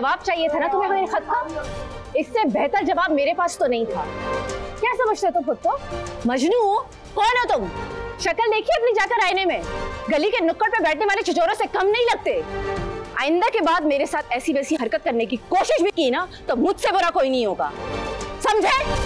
जवाब चाहिए था ना तुम्हें मेरे खत का? इससे बेहतर जवाब मेरे पास तो नहीं था। क्या समझते हो तुम खुद को? मजनू, कौन हो तुम? शक्ल देखिए अपनी जाकर आईने में? गली के नुक्कड़ पे बैठने वाले छिचोरों से कम नहीं लगते? आइंदा के बाद मेरे साथ ऐसी वैसी हरकत करने की कोशिश भी की ना तो मुझसे बुरा कोई नहीं होगा। समझे?